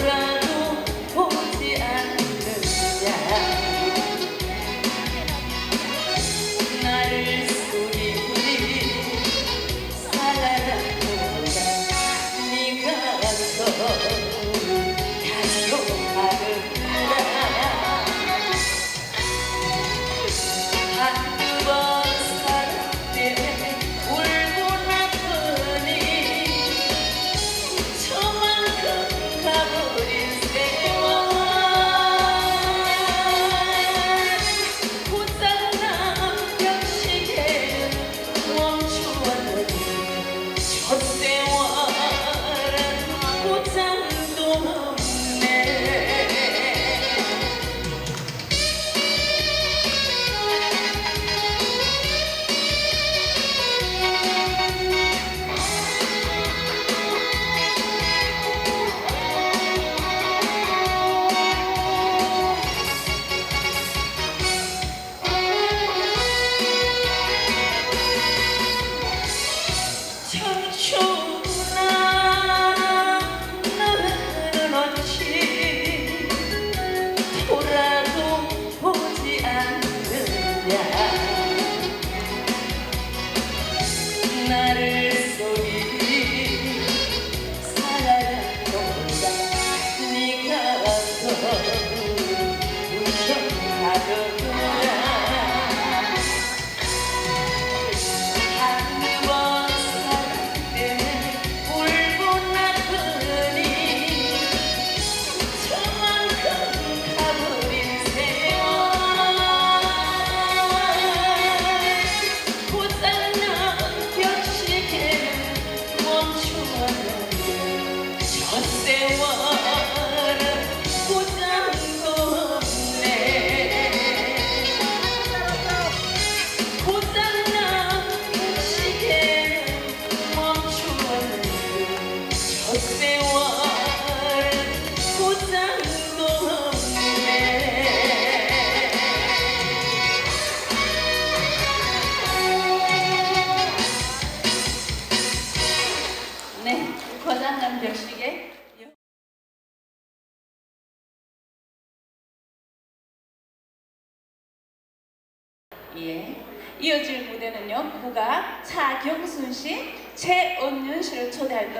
aura.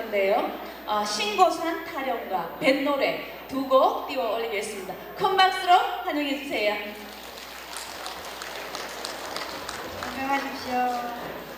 건데요. 어, 신고산 타령과 뱃노래 두 곡 띄워 올리겠습니다. 큰 박수로 환영해 주세요. 안녕하십시오.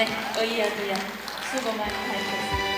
おいいやつや。すごいに入ってます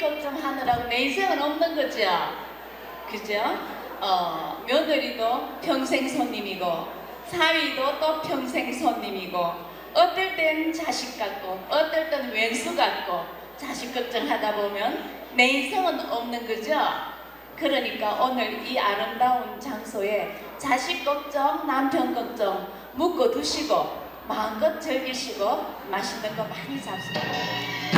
걱정하느라고 내 인생은 없는 거죠. 그죠? 어, 며느리도 평생 손님이고 사위도 또 평생 손님이고 어떨 땐 자식 같고 어떨 땐 왼수 같고 자식 걱정하다 보면 내 인생은 없는 거죠. 그러니까 오늘 이 아름다운 장소에 자식 걱정, 남편 걱정 묶어두시고 마음껏 즐기시고 맛있는 거 많이 잡수세요.